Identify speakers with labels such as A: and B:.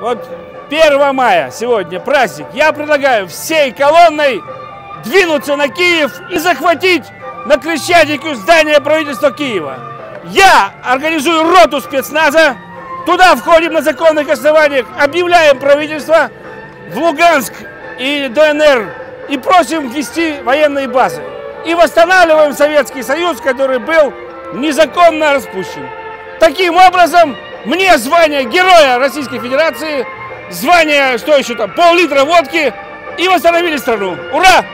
A: Вот 1 мая сегодня праздник. Я предлагаю всей колонной двинуться на Киев и захватить на Крещатике здание правительства Киева. Я организую роту спецназа, туда входим на законных основаниях, объявляем правительство в Луганск и ДНР и просим ввести военные базы. И восстанавливаем Советский Союз, который был незаконно распущен. Таким образом, мне звание Героя Российской Федерации, звание, что еще там, пол-литра водки, и восстановили страну. Ура!